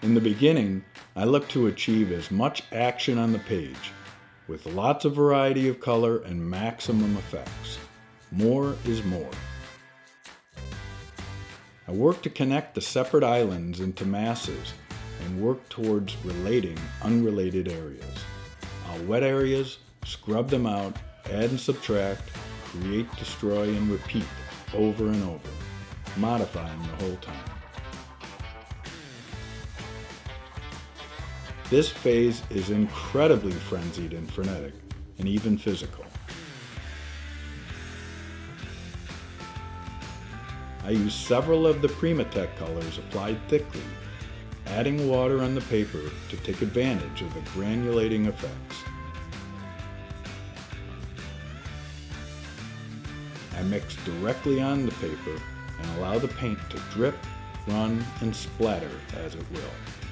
In the beginning, I look to achieve as much action on the page, with lots of variety of color and maximum effects. More is more. I work to connect the separate islands into masses and work towards relating unrelated areas. I'll wet areas, scrub them out, add and subtract, create, destroy, and repeat over and over, modifying the whole time. This phase is incredibly frenzied and frenetic, and even physical. I use several of the PrimaTek colors applied thickly, adding water on the paper to take advantage of the granulating effects. I mix directly on the paper and allow the paint to drip, run, and splatter as it will.